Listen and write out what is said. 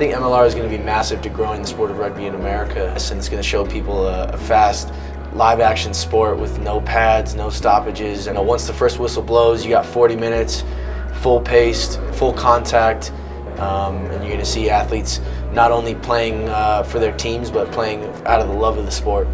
think MLR is going to be massive to growing the sport of rugby in America, and it's going to show people a, fast, live-action sport with no pads, no stoppages. And once the first whistle blows, you got 40 minutes, full-paced, full contact, um, and you're going to see athletes not only playing uh, for their teams, but playing out of the love of the sport.